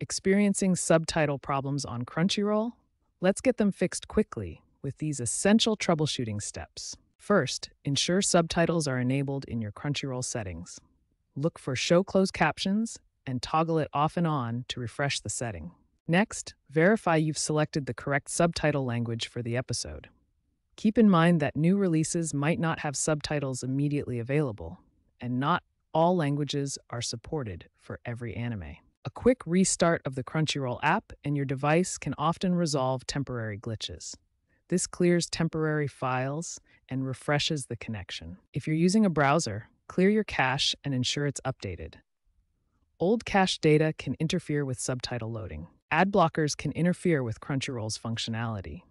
Experiencing subtitle problems on Crunchyroll? Let's get them fixed quickly with these essential troubleshooting steps. First, ensure subtitles are enabled in your Crunchyroll settings. Look for Show Closed Captions and toggle it off and on to refresh the setting. Next, verify you've selected the correct subtitle language for the episode. Keep in mind that new releases might not have subtitles immediately available, and not all languages are supported for every anime. A quick restart of the Crunchyroll app and your device can often resolve temporary glitches. This clears temporary files and refreshes the connection. If you're using a browser, clear your cache and ensure it's updated. Old cache data can interfere with subtitle loading. Ad blockers can interfere with Crunchyroll's functionality.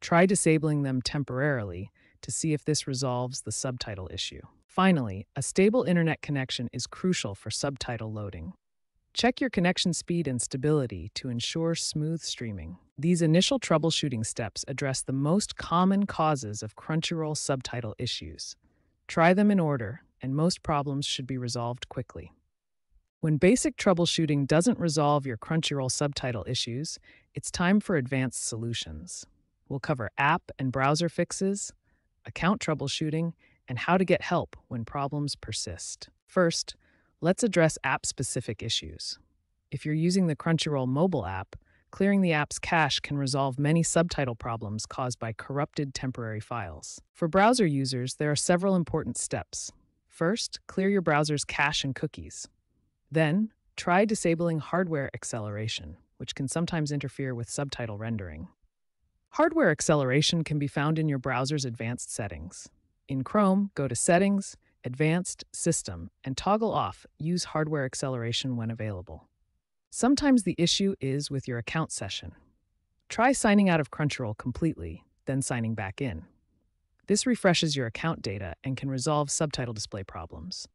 Try disabling them temporarily to see if this resolves the subtitle issue. Finally, a stable internet connection is crucial for subtitle loading. Check your connection speed and stability to ensure smooth streaming. These initial troubleshooting steps address the most common causes of Crunchyroll subtitle issues. Try them in order, and most problems should be resolved quickly. When basic troubleshooting doesn't resolve your Crunchyroll subtitle issues, it's time for advanced solutions. We'll cover app and browser fixes, account troubleshooting, and how to get help when problems persist. First, let's address app specific issues. If you're using the Crunchyroll mobile app, clearing the app's cache can resolve many subtitle problems caused by corrupted temporary files. For browser users, there are several important steps. First, clear your browser's cache and cookies. Then, try disabling hardware acceleration, which can sometimes interfere with subtitle rendering. Hardware acceleration can be found in your browser's advanced settings. In Chrome, go to Settings, Advanced System, and toggle off Use Hardware Acceleration when available. Sometimes the issue is with your account session. Try signing out of Crunchyroll completely, then signing back in. This refreshes your account data and can resolve subtitle display problems.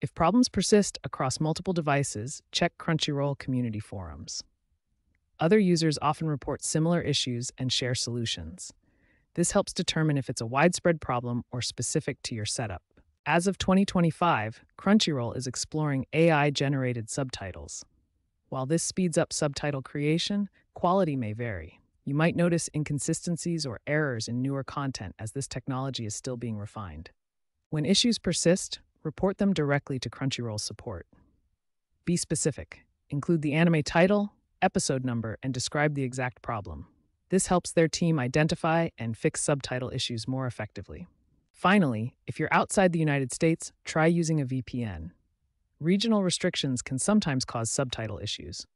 If problems persist across multiple devices, check Crunchyroll community forums. Other users often report similar issues and share solutions. This helps determine if it's a widespread problem or specific to your setup. As of 2025, Crunchyroll is exploring AI generated subtitles. While this speeds up subtitle creation, quality may vary. You might notice inconsistencies or errors in newer content as this technology is still being refined. When issues persist, report them directly to Crunchyroll support. Be specific. Include the anime title, episode number, and describe the exact problem. This helps their team identify and fix subtitle issues more effectively. Finally, if you're outside the United States, try using a VPN. Regional restrictions can sometimes cause subtitle issues.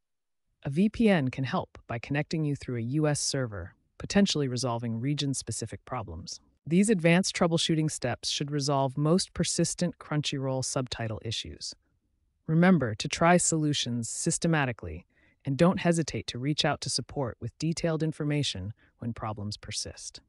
A VPN can help by connecting you through a US server, potentially resolving region specific problems. These advanced troubleshooting steps should resolve most persistent Crunchyroll subtitle issues. Remember to try solutions systematically and don't hesitate to reach out to support with detailed information when problems persist.